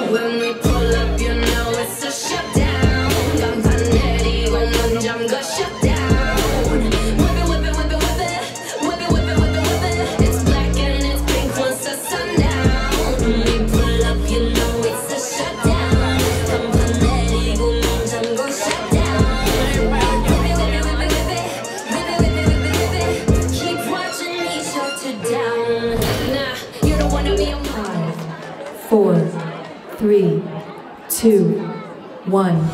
But one.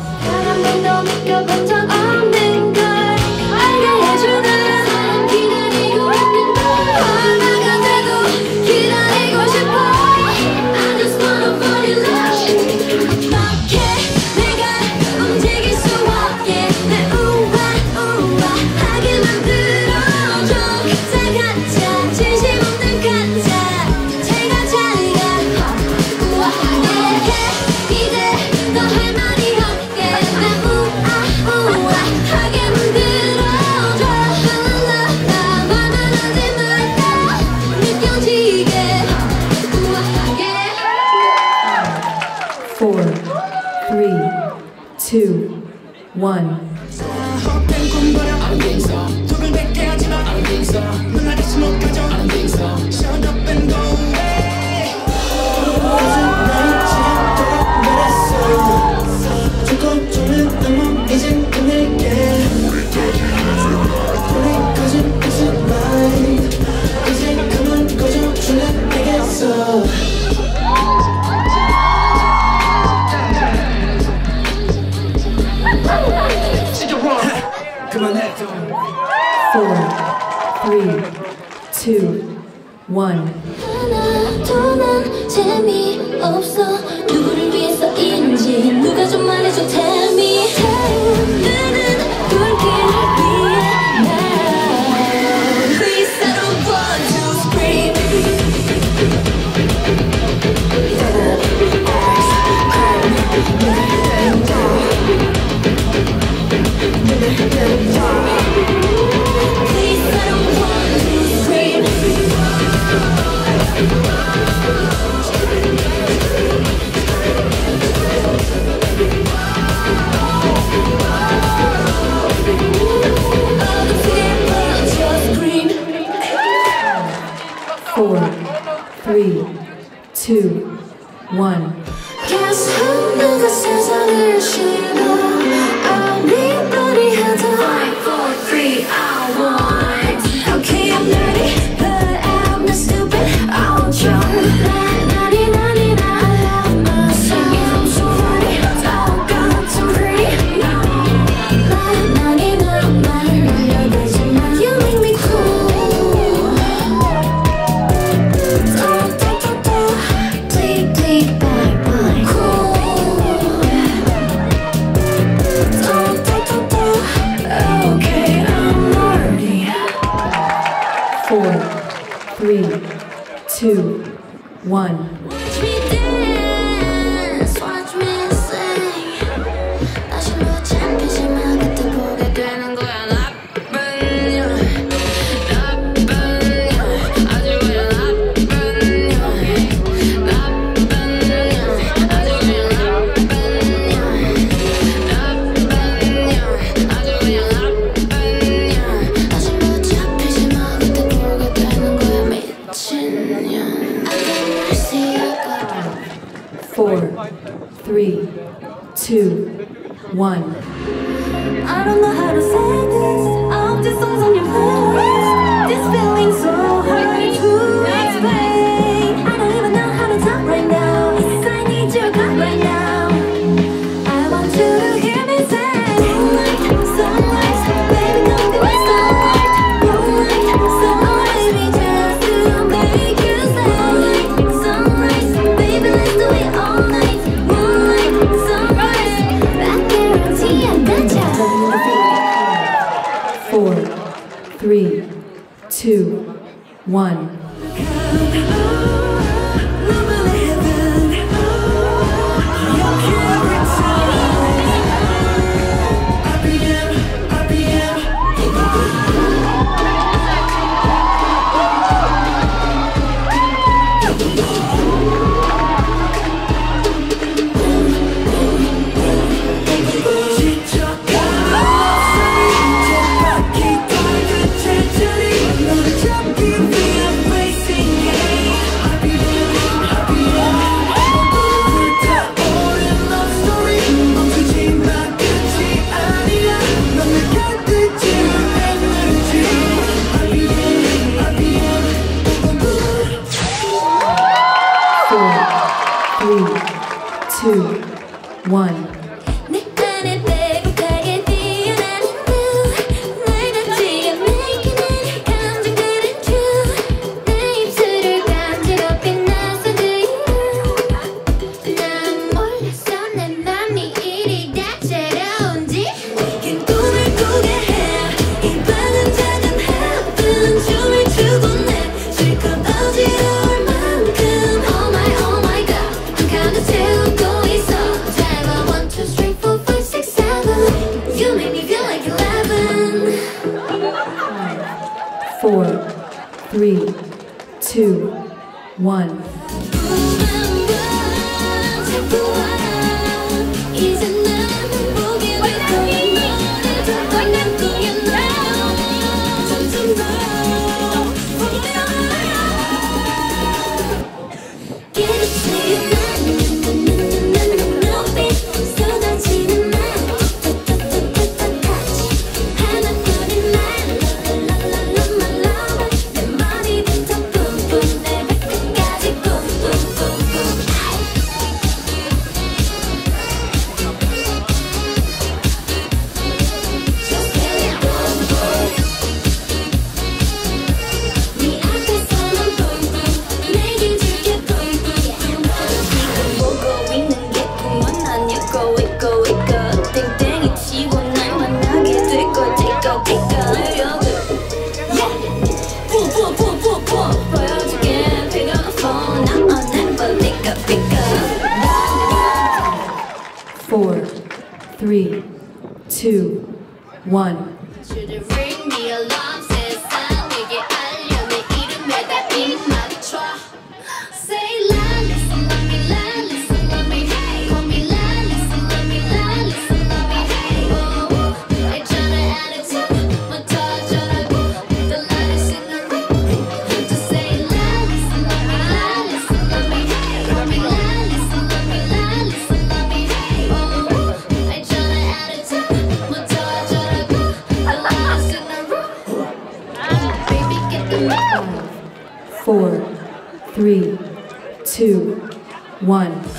three, two, one. tell me 태우는 길 one. one.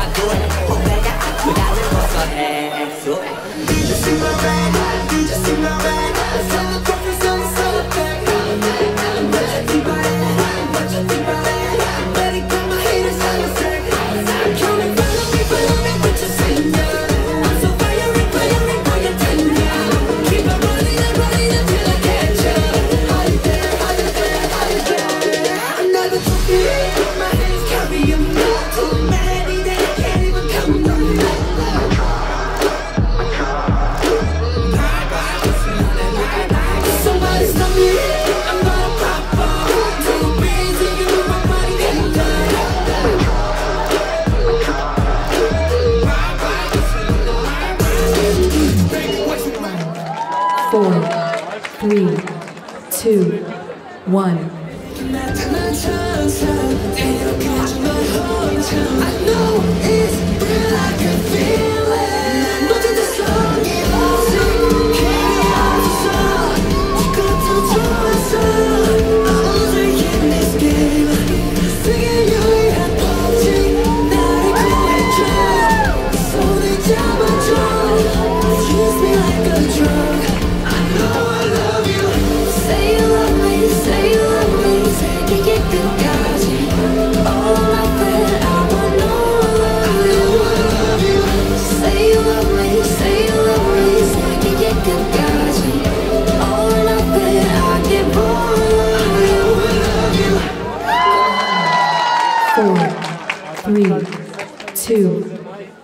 two,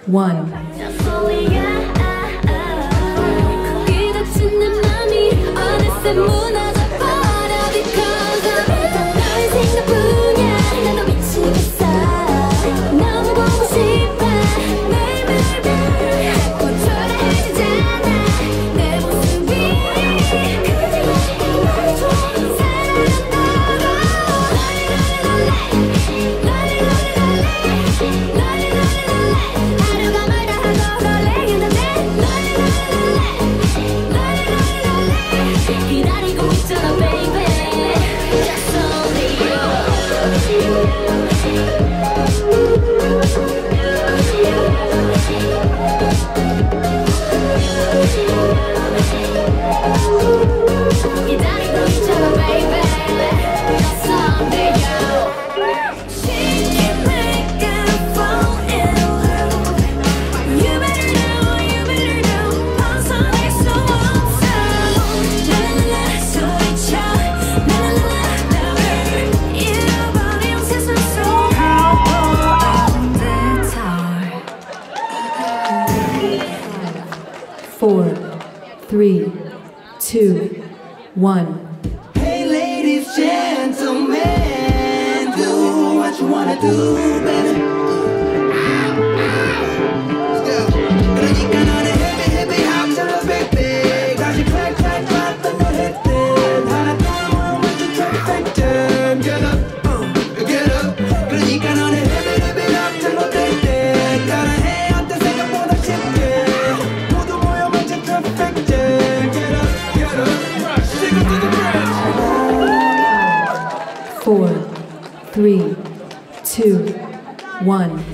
one. three, two, one.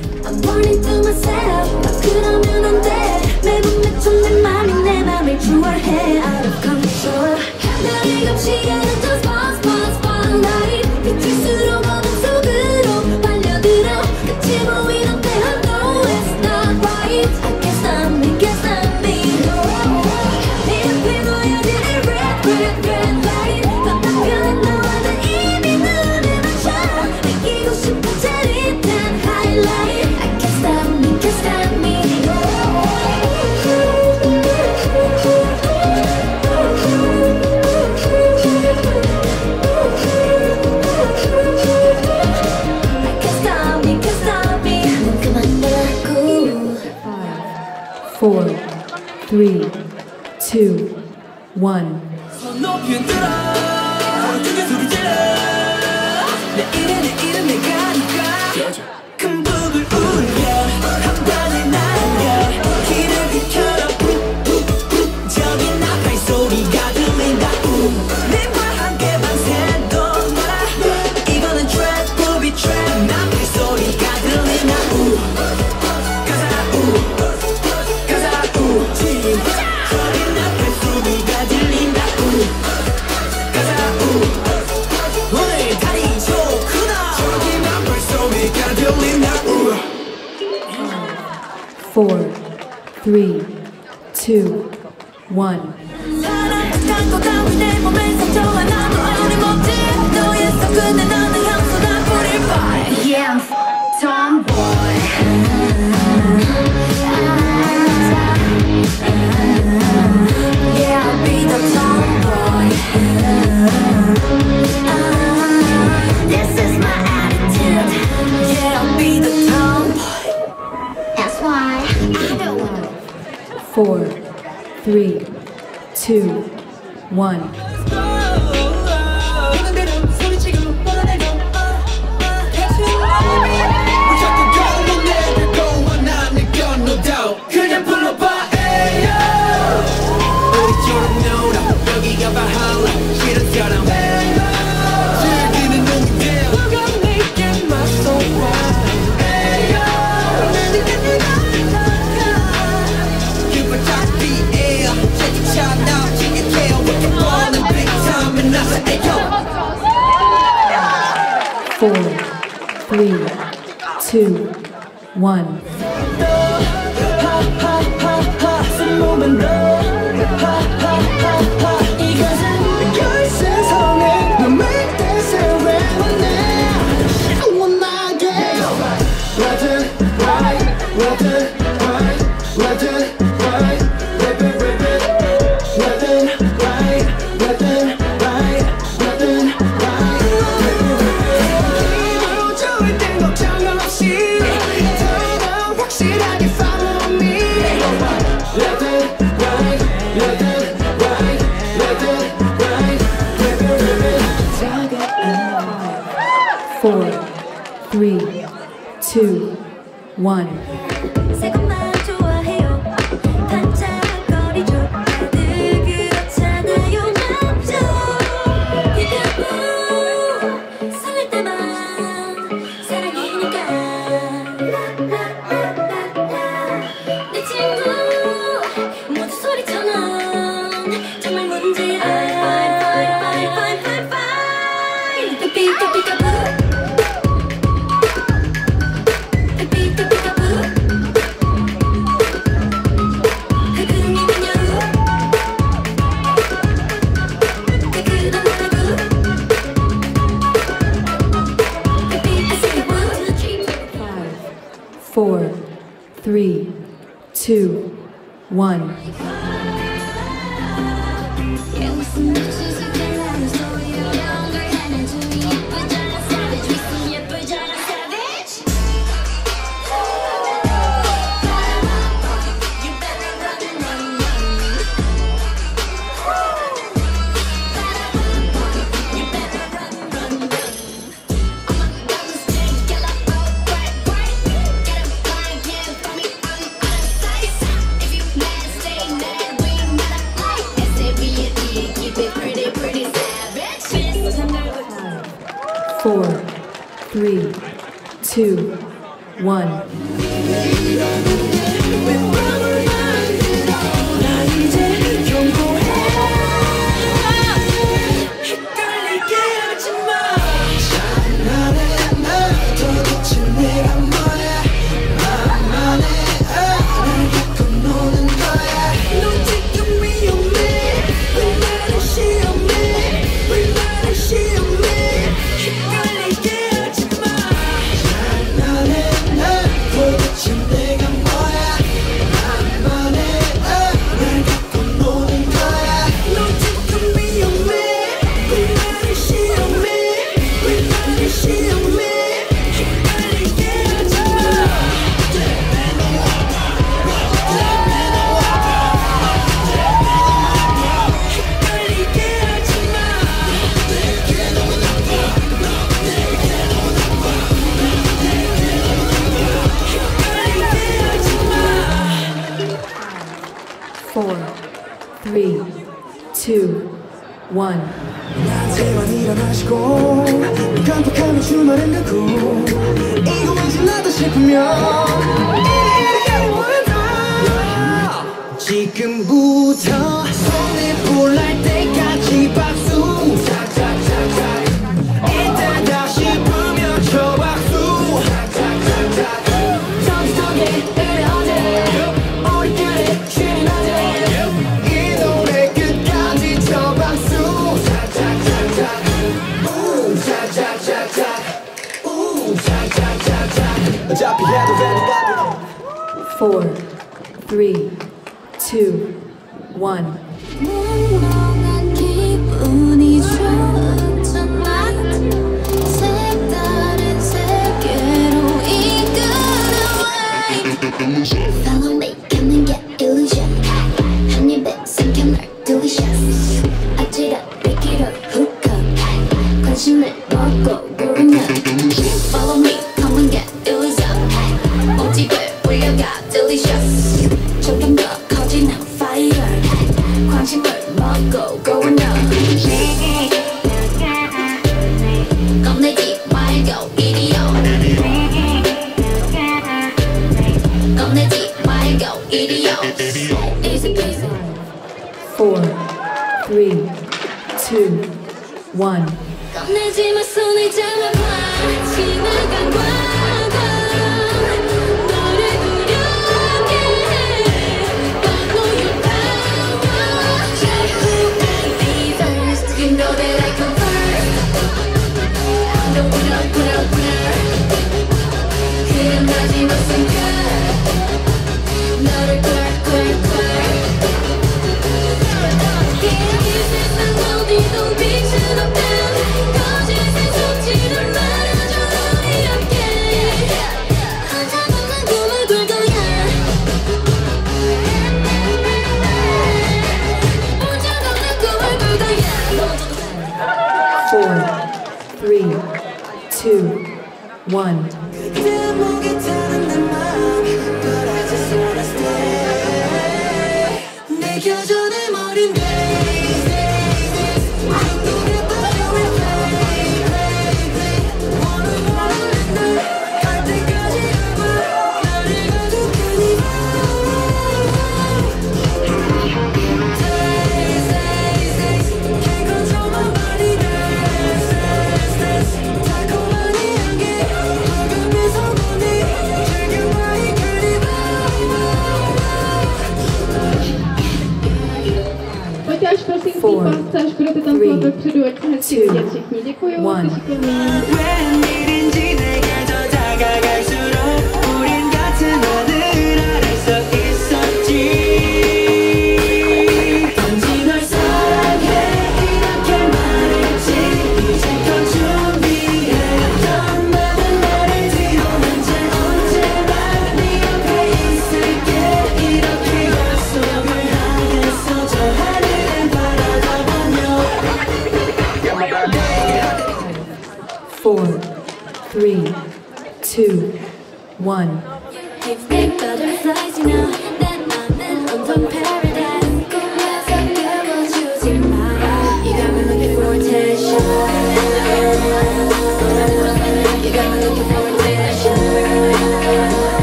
go, go.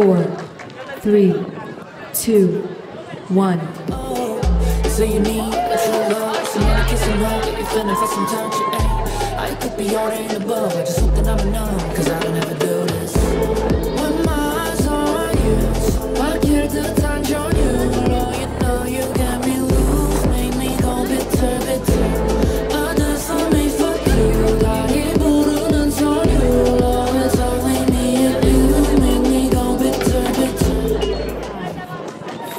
four, three, two, one. So you need a true love, someone to kiss and if you're feeling for some touch, eh? I could be your ain't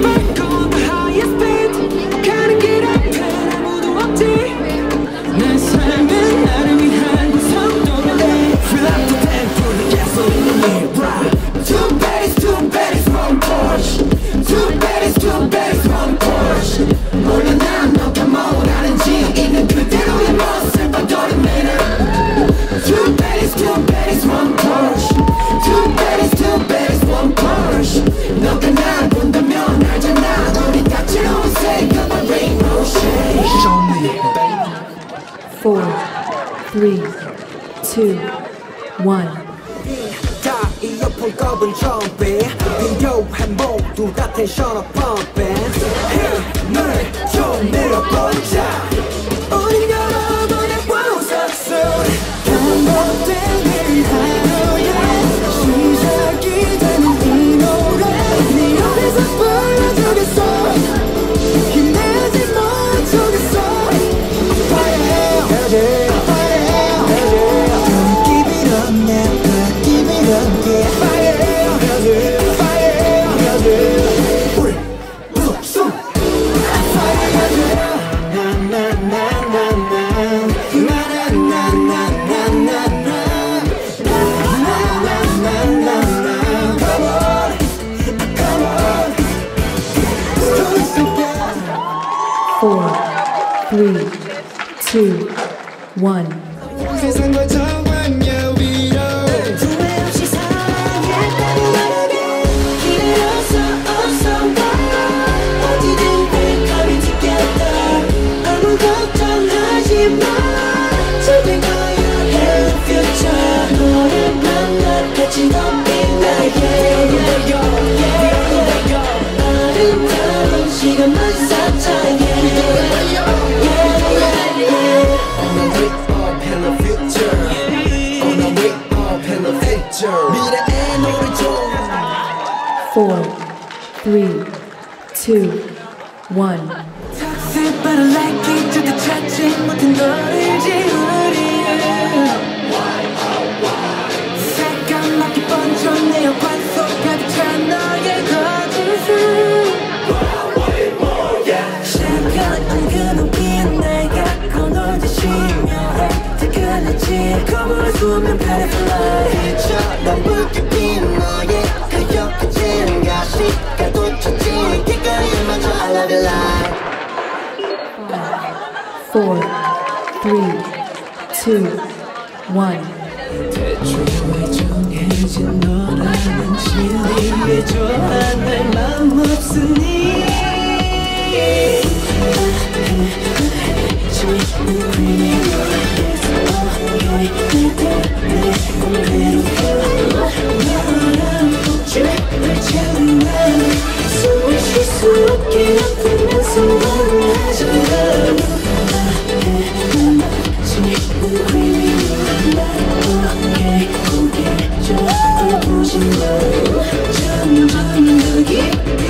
back. alive. Five, four, three, two, one. 대충 정해진 너라는 진리에 좋아할 마음 없으니 Thank you. 숨을 쉴 수 없게 아프면서 나는 하지만 Just a little bit.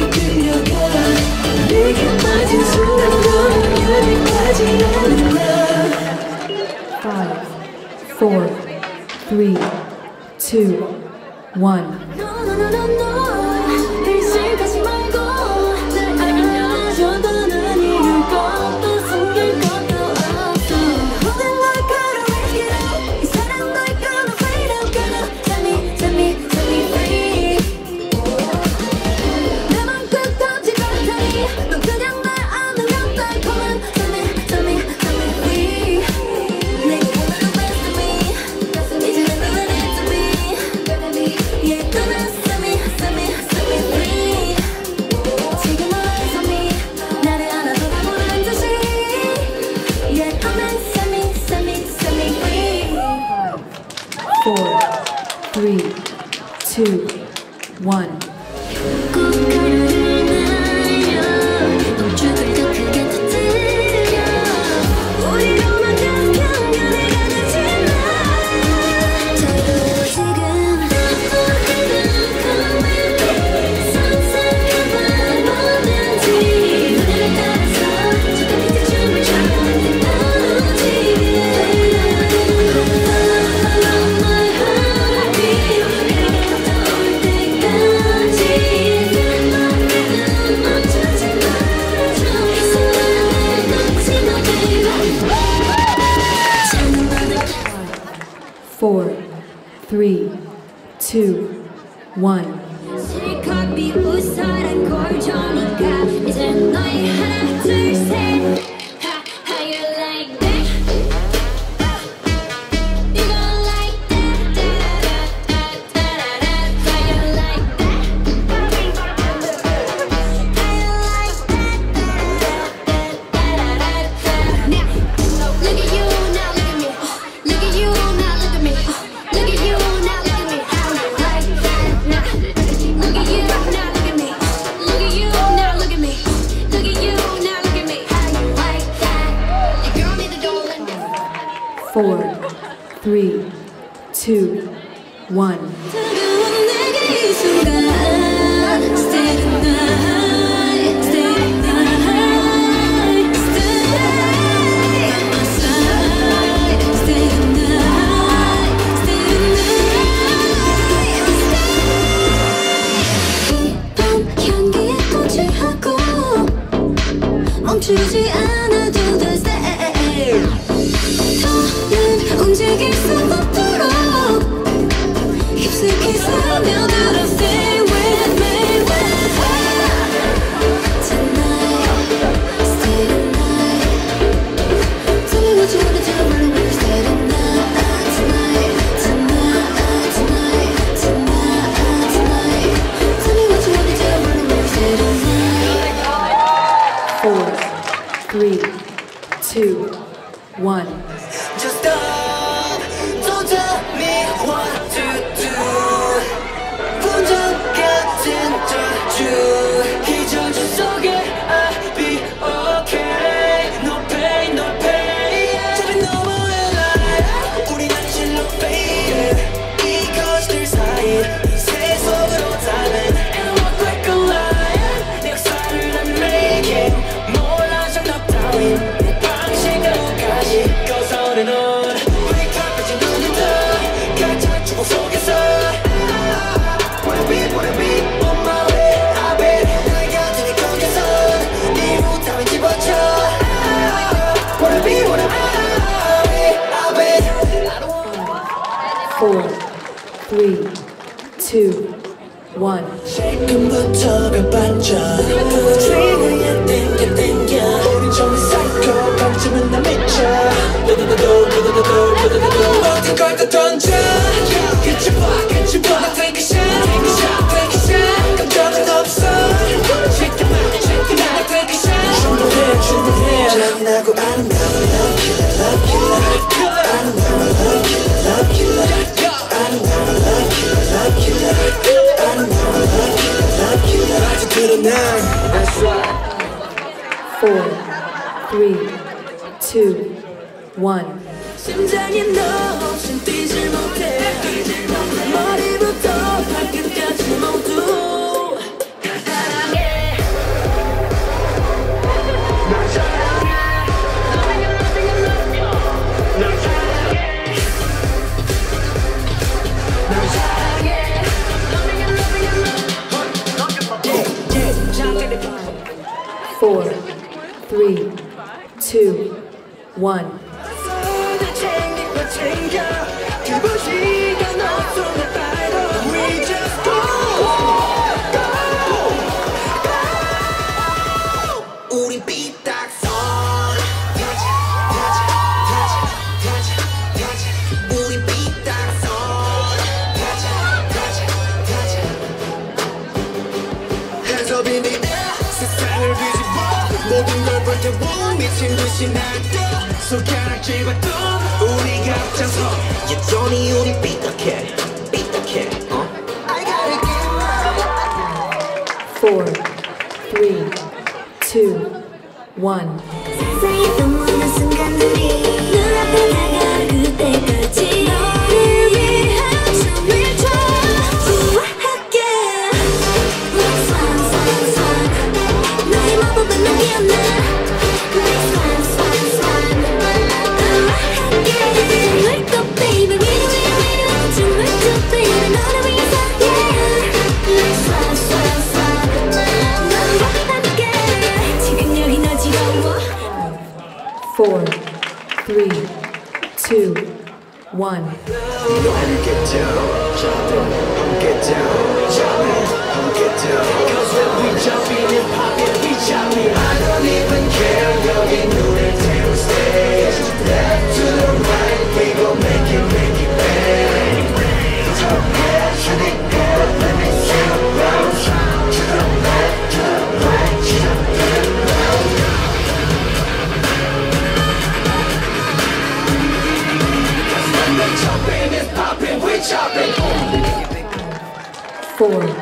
forward.